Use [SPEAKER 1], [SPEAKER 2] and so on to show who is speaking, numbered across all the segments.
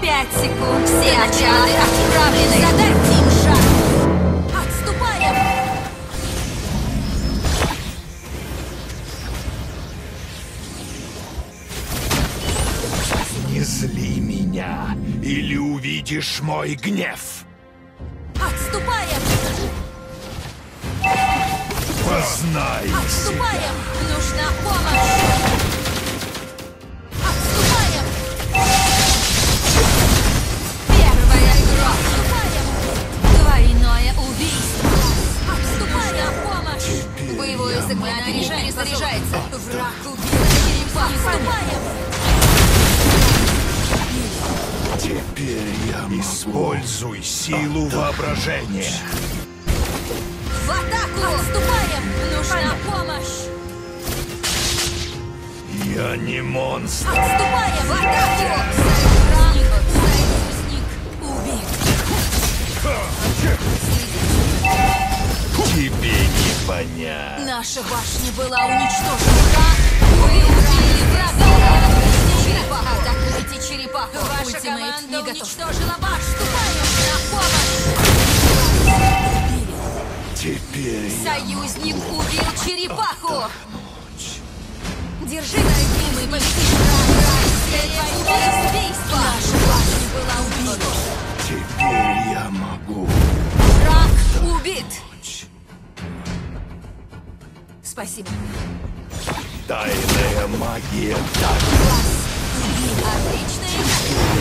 [SPEAKER 1] Пять секунд. Все отряды отправлены. Задайте им шаг. Отступаем.
[SPEAKER 2] Не зли меня, или увидишь мой гнев.
[SPEAKER 1] Отступаем.
[SPEAKER 2] Познай себя.
[SPEAKER 1] Отступаем. Нужна помощь.
[SPEAKER 2] Я Используй силу воображения.
[SPEAKER 1] В атаку! Отступаем! Нужна помощь!
[SPEAKER 2] Я не монстр.
[SPEAKER 1] Отступаем! В атаку! Убит!
[SPEAKER 2] Тебе не понять.
[SPEAKER 1] Наша башня была уничтожена! Уничтожила! Вступаем на помощь!
[SPEAKER 2] Теперь я
[SPEAKER 1] Союзник убил черепаху! Держи, любимый, победитель! Двойное убийство! Наша башня была убита!
[SPEAKER 2] Теперь я могу.
[SPEAKER 1] Враг убит! Спасибо.
[SPEAKER 2] Тайная магия так
[SPEAKER 1] Отличная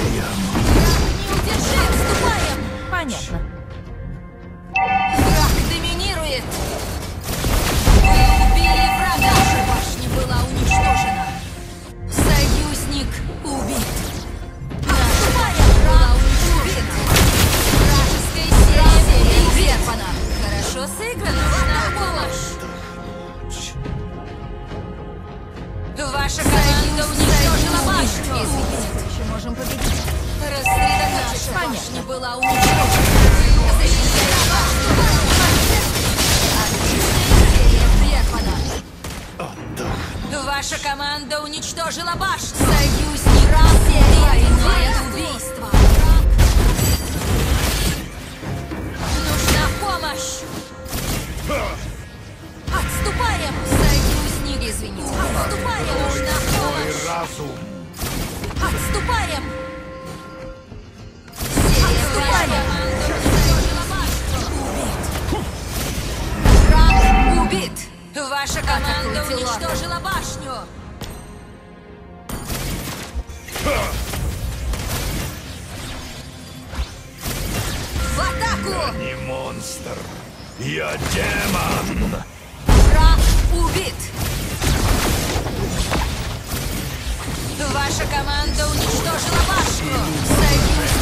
[SPEAKER 1] башню!
[SPEAKER 3] Еще можем победить.
[SPEAKER 1] Рассредоточиться! Башня была уничтожена! Отличная серия прервана! Ваша команда уничтожила башню! Союзник! Двойное убийство! Уничтожила башню! В атаку!
[SPEAKER 2] Не монстр. Я демон.
[SPEAKER 1] Враг убит! Ваша команда уничтожила башню! Союзник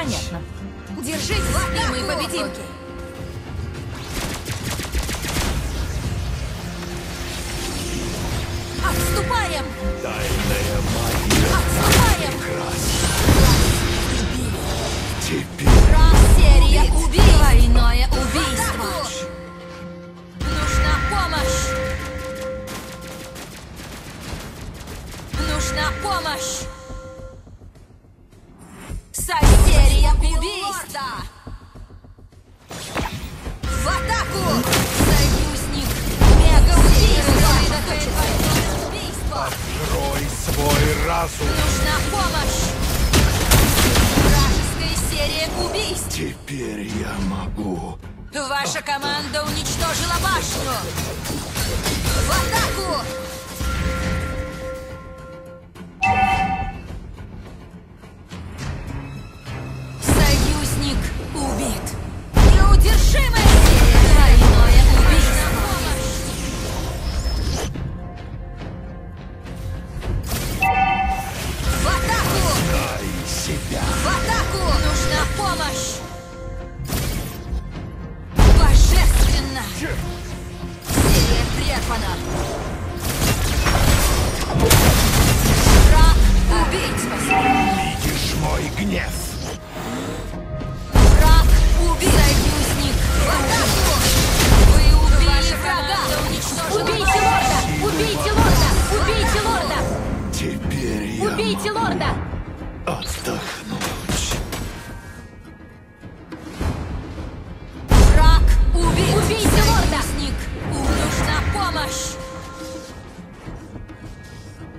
[SPEAKER 3] Понятно.
[SPEAKER 1] Держись, любимые победимки! Отступаем!
[SPEAKER 2] Тайная магия
[SPEAKER 1] Отступаем!
[SPEAKER 2] прекрасна. Теперь
[SPEAKER 1] Серия убийств! Двойное убийство! Нужна помощь! Нужна помощь! Серия убийств! В атаку! Союзник! Мега убийство! убийство!
[SPEAKER 2] открой свой разум.
[SPEAKER 1] Нужна помощь! Вражеская серия убийств!
[SPEAKER 2] Теперь я могу.
[SPEAKER 1] Ваша команда уничтожила башню! В! морда! Отдохнуть. Враг убит!
[SPEAKER 2] Убийца морда!
[SPEAKER 1] Сник. Нужна помощь!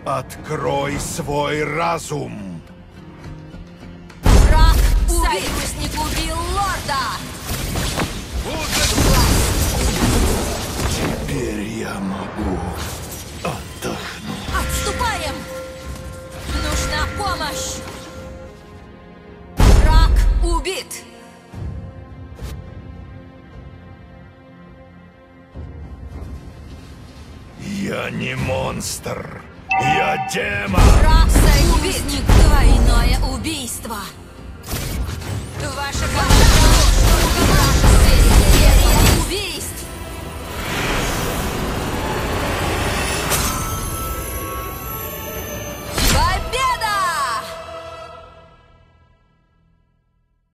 [SPEAKER 2] Открой свой разум!
[SPEAKER 1] Враг убит! Союзник убил лорда!
[SPEAKER 2] Теперь я могу
[SPEAKER 1] убит!
[SPEAKER 2] Я не монстр. Я демон.
[SPEAKER 1] Враг союзник, двойное убийство. Ваша команда убийство.